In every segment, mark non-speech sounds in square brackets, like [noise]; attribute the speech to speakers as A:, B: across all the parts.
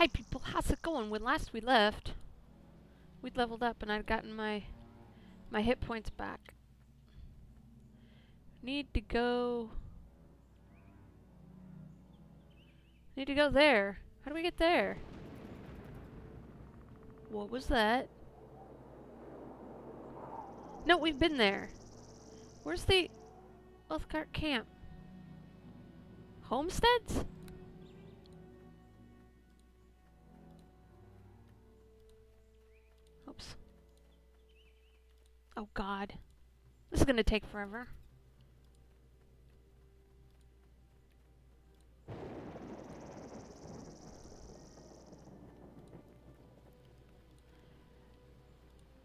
A: Hey people, how's it going? When last we left, we'd leveled up and I'd gotten my my hit points back. Need to go... Need to go there. How do we get there? What was that? No, we've been there. Where's the Uthgardt camp? Homesteads? Oh god. This is gonna take forever.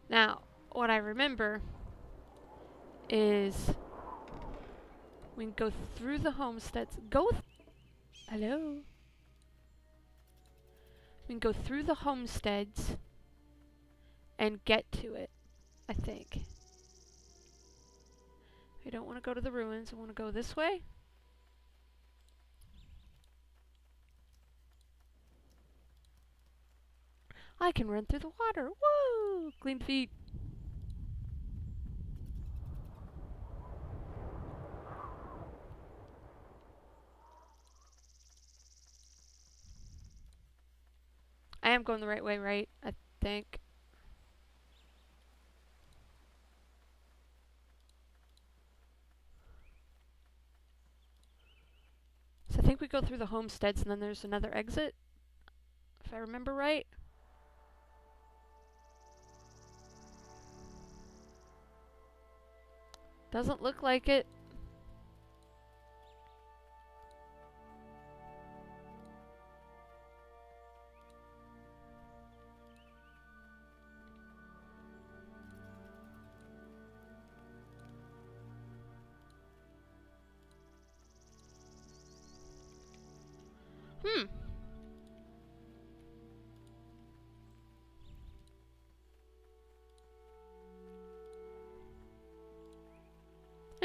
A: Now, what I remember is we can go through the homesteads. Go. Th Hello. We can go through the homesteads and get to it. I think. I don't want to go to the ruins. I want to go this way. I can run through the water. Woo! Clean feet. I am going the right way, right? I think. Think we go through the homesteads and then there's another exit. If I remember right. Doesn't look like it.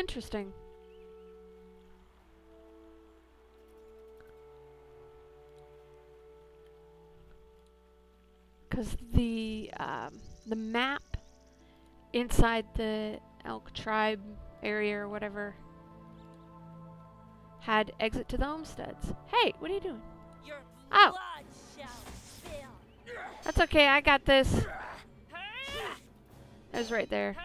A: Interesting. Because the um, the map inside the elk tribe area or whatever had exit to the homesteads. Hey, what are you doing?
B: Your
A: Oh.
B: blood shall spill.
A: That's okay, I got this. It was right there.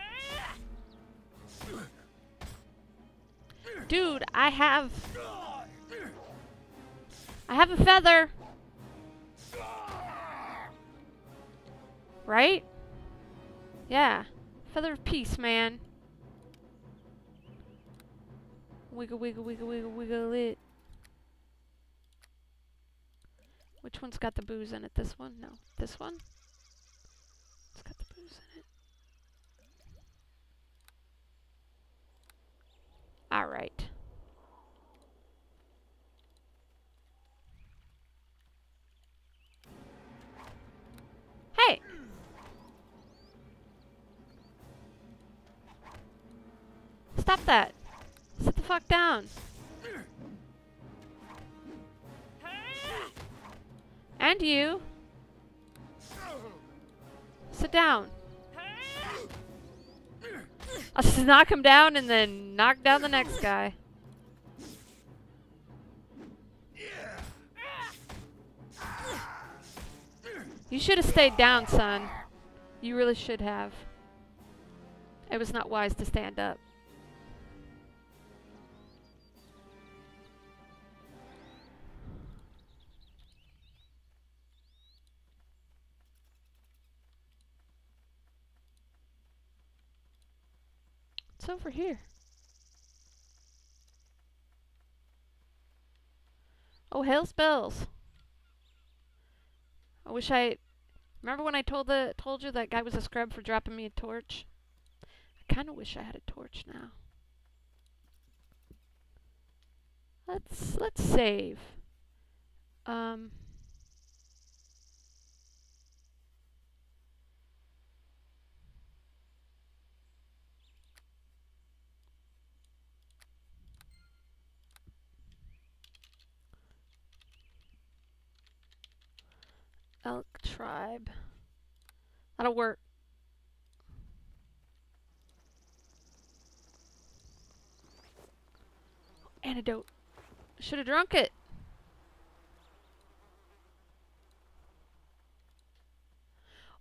A: Dude, I have... I have a feather. Right? Yeah. Feather of peace, man. Wiggle, wiggle, wiggle, wiggle, wiggle it. Which one's got the booze in it? This one? No. This one? It's got the booze in it. Alright. Hey! Stop that! Sit the fuck down! And you! Sit down! I'll just knock him down and then knock down the next guy. You should have stayed down, son. You really should have. It was not wise to stand up. It's over here. Oh, hell's bells. I wish I... Remember when I told the told you that guy was a scrub for dropping me a torch? I kind of wish I had a torch now. Let's let's save. Um Elk tribe. That'll work. Antidote. Should have drunk it.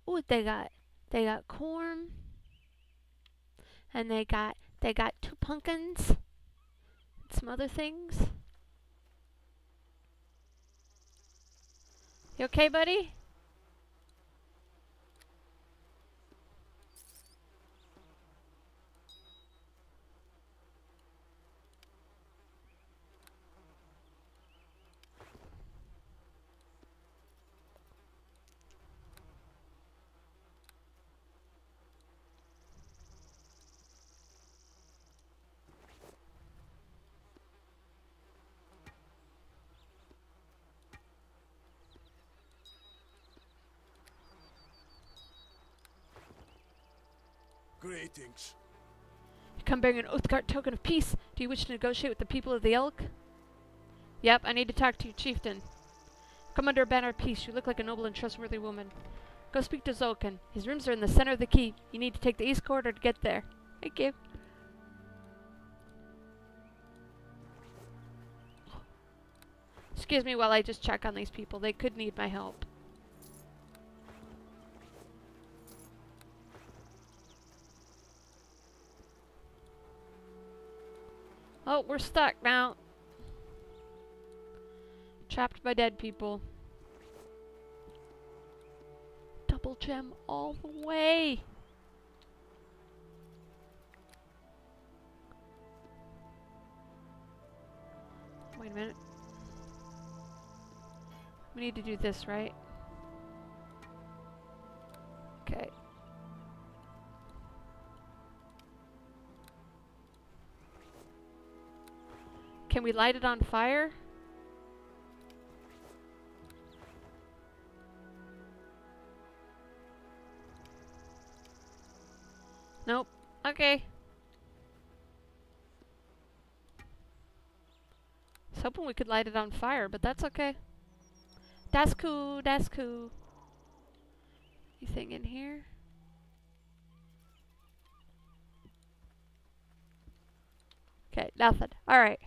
A: Ooh, they got they got corn. And they got they got two pumpkins. And some other things. You okay, buddy?
C: Greetings.
A: You come bearing an Uthgardt token of peace. Do you wish to negotiate with the people of the Elk? Yep, I need to talk to you, chieftain. Come under a banner of peace. You look like a noble and trustworthy woman. Go speak to Zokan. His rooms are in the center of the keep. You need to take the east corridor to get there. Thank you. Excuse me while I just check on these people. They could need my help. Oh, we're stuck now. Trapped by dead people. Double gem all the way. Wait a minute. We need to do this, right? Okay. Can we light it on fire? Nope. Okay. I was hoping we could light it on fire, but that's okay. That's cool, that's cool. Anything in here? Okay, nothing. Alright.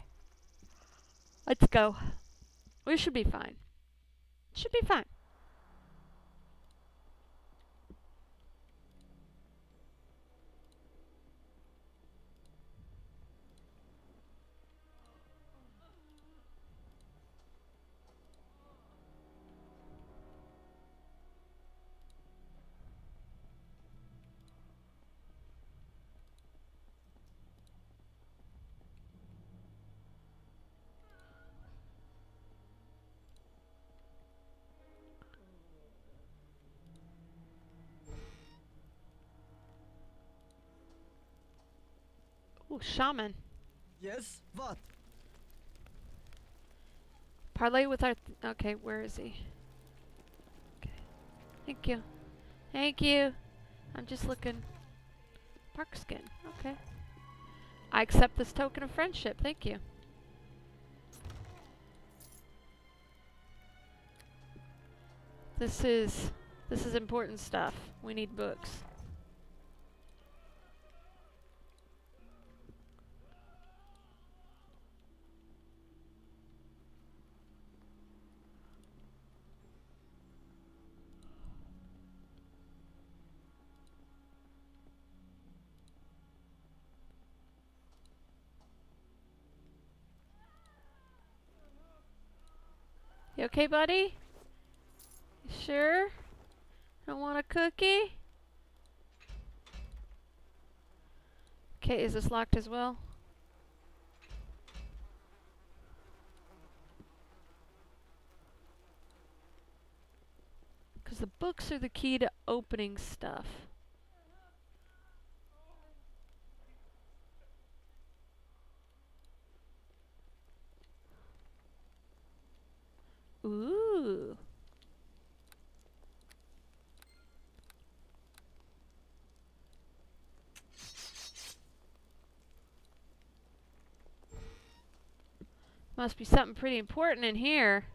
A: Let's go. We should be fine. Should be fine. Ooh, shaman.
D: Yes? What?
A: Parlay with our. Th okay, where is he? Okay. Thank you. Thank you. I'm just looking. Park skin. Okay. I accept this token of friendship. Thank you. This is this is important stuff. We need books. Okay, buddy? You sure? Don't want a cookie? Okay, is this locked as well? Because the books are the key to opening stuff. Ooh. Must be something pretty important in here.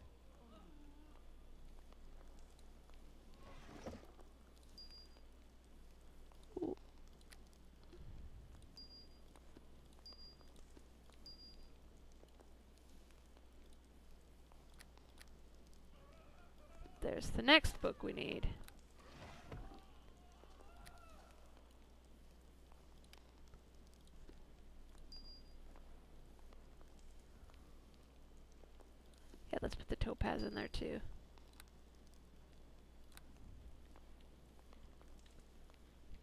A: There's the next book we need. Yeah, let's put the topaz in there too.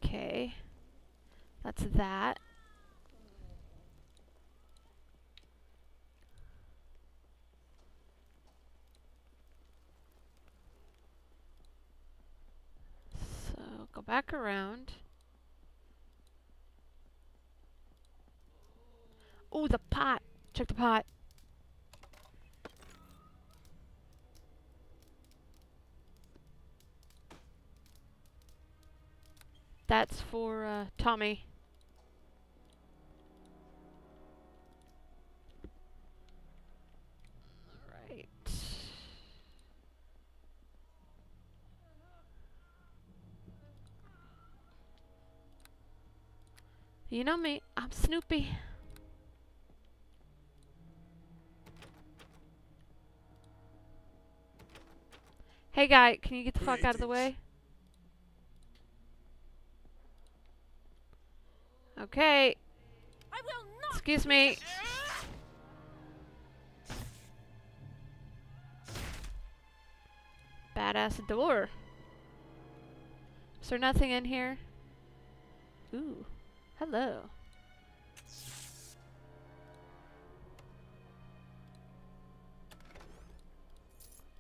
A: Okay. That's that. Go back around. Oh, the pot. Check the pot. That's for uh, Tommy. Alright. You know me, I'm Snoopy. Hey guy, can you get the fuck out of the way? Okay,
B: I will not.
A: excuse me. Badass door. Is there nothing in here? Ooh, hello.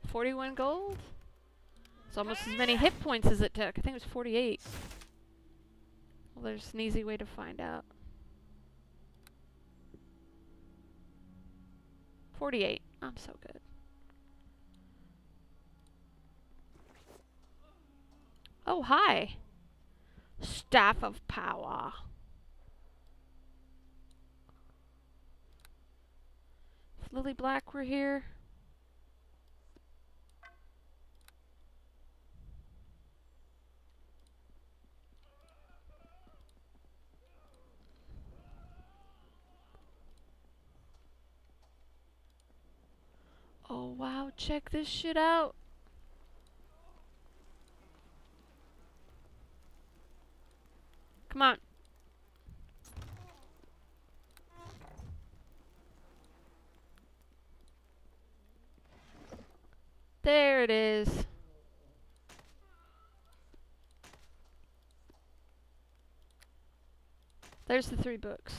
A: Forty-one gold. It's almost as many hit points as it took. I think it was forty-eight. Well, there's an easy way to find out. 48. I'm so good. Oh, hi. Staff of Power. Lily Black were here. Oh wow, check this shit out. Come on. There it is. There's the three books.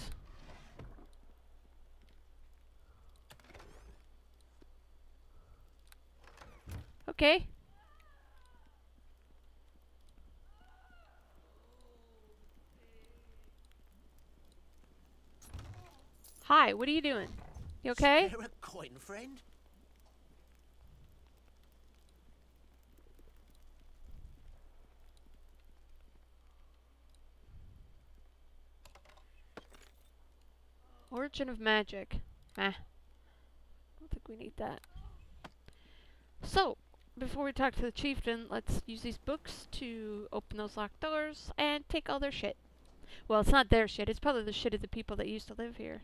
A: Okay. Hi, what are you doing? You okay?
C: A coin, friend?
A: Origin of magic. Eh. don't think we need that. So, before we talk to the chieftain, let's use these books to open those locked doors and take all their shit. Well, it's not their shit, it's probably the shit of the people that used to live here.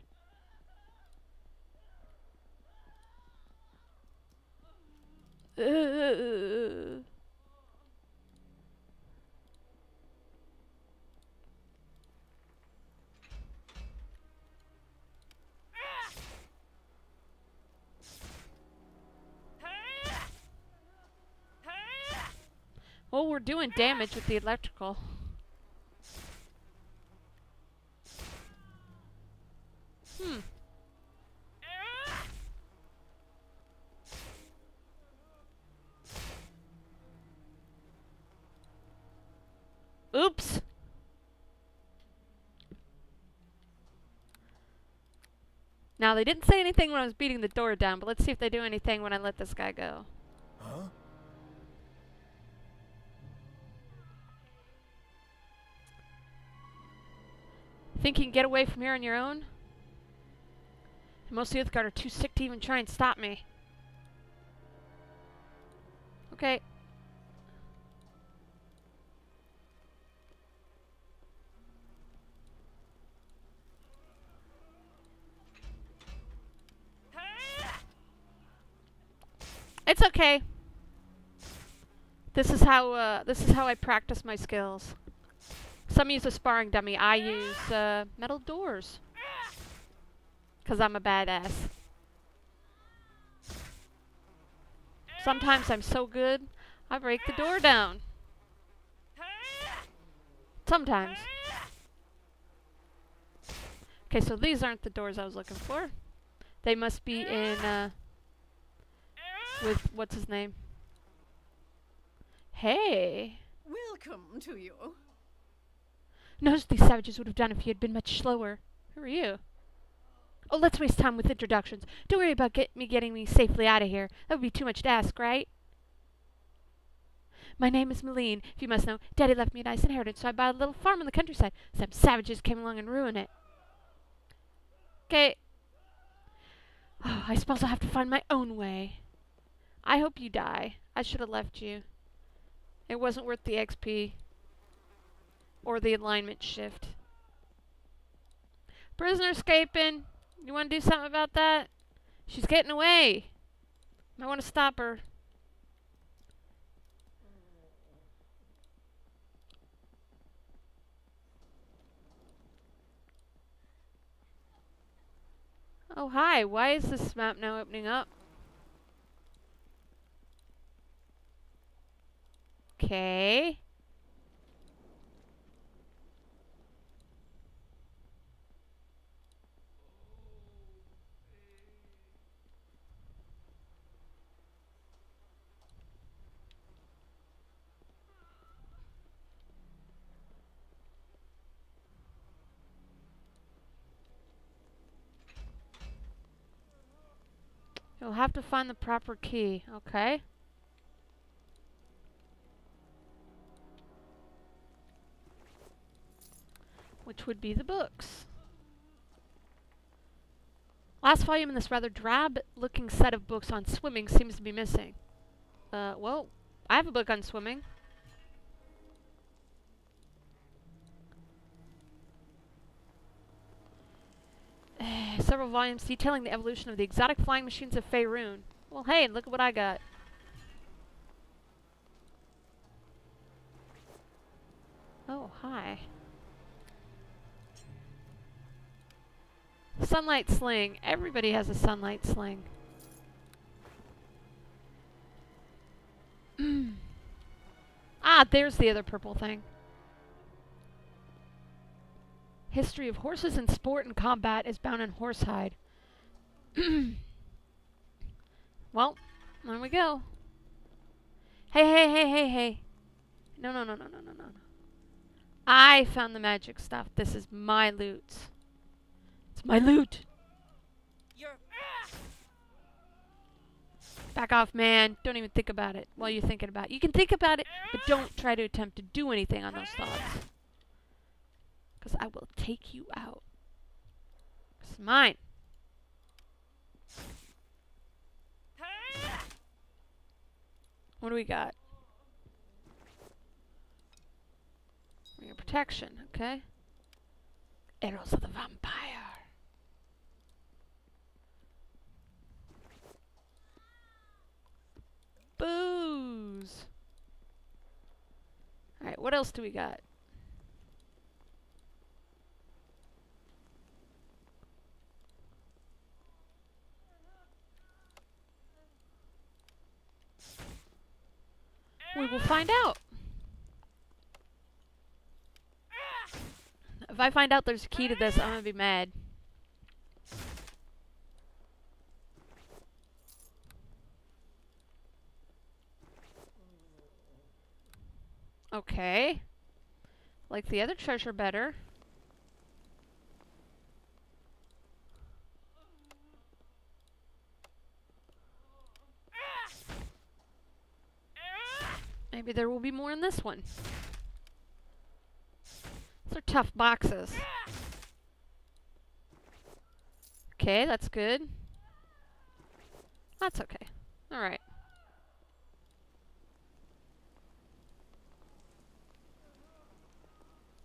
A: Uh, [laughs] well, we're doing damage with the electrical. Hmm. Oops. Now, they didn't say anything when I was beating the door down, but let's see if they do anything when I let this guy go. Think you can get away from here on your own? Most of the Uthgardt are too sick to even try and stop me. Okay. It's okay. This is how uh, this is how I practice my skills. Some use a sparring dummy. I use uh, metal doors. Cause I'm a badass. Sometimes I'm so good, I break the door down. Sometimes. Okay, so these aren't the doors I was looking for. They must be in, uh, with, what's his name? Hey!
E: Welcome to you.
A: Knows what these savages would have done if he had been much slower. Who are you? Oh, let's waste time with introductions. Don't worry about get me getting me safely out of here. That would be too much to ask, right? My name is Meline, if you must know. Daddy left me a nice inheritance, so I bought a little farm in the countryside. Some savages came along and ruined it. Okay. Oh, I suppose I'll have to find my own way. I hope you die. I should have left you. It wasn't worth the XP. Or the alignment shift. Prisoner escaping. You want to do something about that? She's getting away. I want to stop her. Oh, hi. Why is this map now opening up? Okay. You'll have to find the proper key, okay? Which would be the books. Last volume in this rather drab-looking set of books on swimming seems to be missing. Uh, well, I have a book on swimming. Several volumes detailing the evolution of the exotic flying machines of Faerun. Well, hey, look at what I got. Oh, hi. Sunlight sling. Everybody has a sunlight sling. [clears throat] ah, there's the other purple thing. History of horses in sport and combat is bound in horsehide. [clears throat] well, there we go. Hey, hey, hey, hey, hey. No, no, no, no, no, no, no. I found the magic stuff. This is my loot. It's my loot.
B: You're
A: Back off, man. Don't even think about it while you're thinking about it. You can think about it, but don't try to attempt to do anything on those thoughts. Because I will take you out. It's mine. What do we got? Of protection, okay. Arrows of the vampire. Booze. Alright, what else do we got? We will find out. If I find out there's a key to this, I'm gonna be mad. Okay. Like the other treasure better. Maybe there will be more in this one. These are tough boxes. Okay, that's good. That's okay. Alright.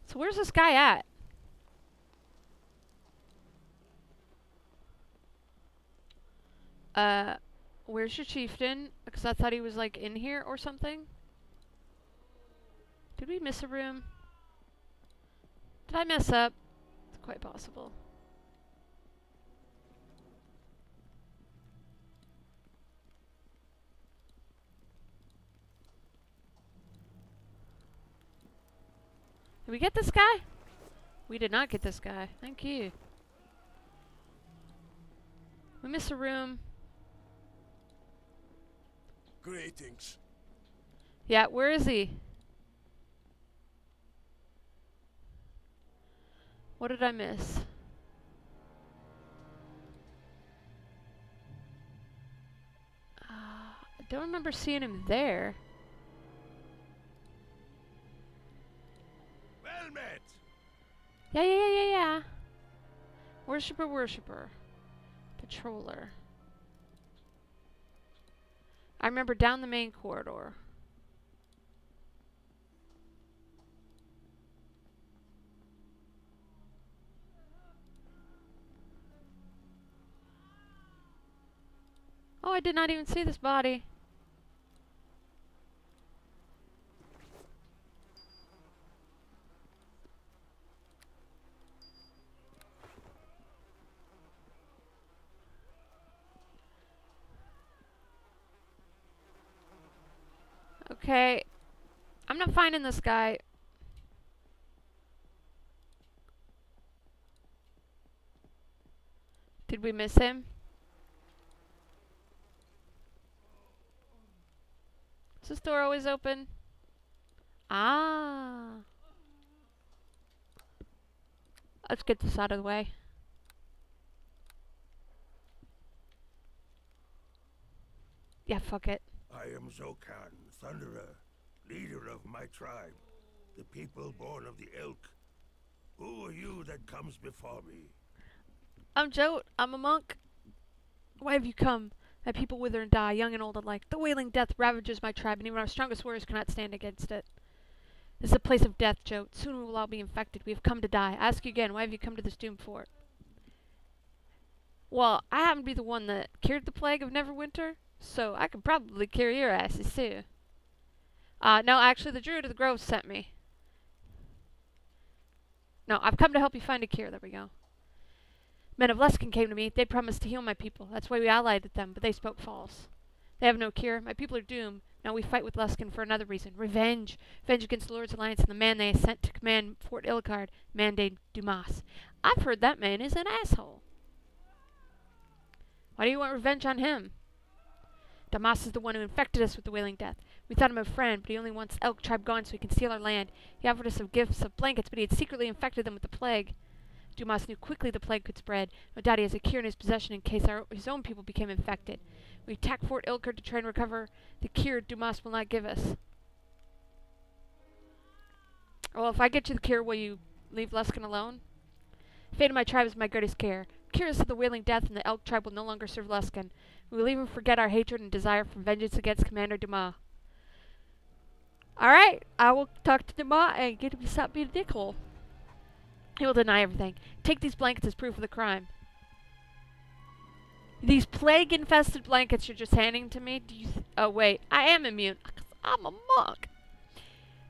A: So where's this guy at? Uh, where's your chieftain? Because I thought he was like in here or something. Did we miss a room? Did I mess up? It's quite possible. Did we get this guy? We did not get this guy. Thank you. We miss a room.
C: Greetings.
A: Yeah, where is he? What did I miss? Uh, I don't remember seeing him there.
C: Well met.
A: Yeah, yeah, yeah, yeah, yeah. Worshipper, worshipper. Patroller. I remember down the main corridor. Oh, I did not even see this body. Okay. I'm not finding this guy. Did we miss him? This door always open? Ah. Let's get this out of the way. Yeah, fuck it.
C: I am Zokan, Thunderer, leader of my tribe, the people born of the Elk. Who are you that comes before me?
A: I'm Joe. I'm a monk. Why have you come? My people wither and die, young and old alike. The wailing death ravages my tribe, and even our strongest warriors cannot stand against it. This is a place of death, Joe. Soon we will all be infected. We have come to die. I ask you again, why have you come to this doomed fort? Well, I happen to be the one that cured the plague of Neverwinter, so I could probably cure your asses too. Uh, no, actually, the Druid of the Grove sent me. No, I've come to help you find a cure. There we go. Men of Luskan came to me. They promised to heal my people. That's why we allied with them, but they spoke false. They have no cure. My people are doomed. Now we fight with Luskan for another reason. Revenge. Revenge against the Lord's Alliance and the man they sent to command Fort Ilkard, man named Damas. I've heard that man is an asshole. Why do you want revenge on him? Damas is the one who infected us with the Wailing Death. We thought him a friend, but he only wants Elk tribe gone so he can steal our land. He offered us some gifts of blankets, but he had secretly infected them with the plague. Damas knew quickly the plague could spread. No doubt he has a cure in his possession in case our, his own people became infected. We attack Fort Ilkard to try and recover the cure Damas will not give us. Well, if I get you the cure, will you leave Luskan alone? Fate of my tribe is my greatest care. Curious of the Wailing Death, and the Elk tribe will no longer serve Luskan. We will even forget our hatred and desire for vengeance against Commander Damas. Alright, I will talk to Damas and get him to stop being a dickhole. He will deny everything. Take these blankets as proof of the crime. These plague-infested blankets you're just handing to me? Do you oh, wait. I am immune. I'm a monk.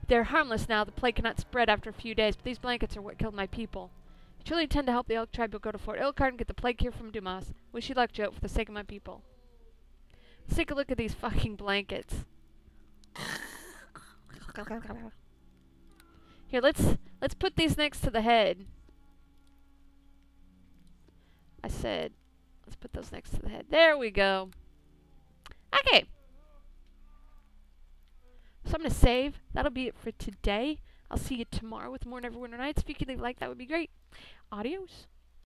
A: They're harmless now. The plague cannot spread after a few days, but these blankets are what killed my people. You truly intend to help the Elk tribe, you'll go to Fort Ilkard and get the plague cure from Damas. Wish you luck, Joe, for the sake of my people. Let's take a look at these fucking blankets. Here, let's let's put these next to the head. I said, let's put those next to the head. There we go. Okay. So I'm going to save. That'll be it for today. I'll see you tomorrow with more Neverwinter Nights. If you a like, that would be great. Adios.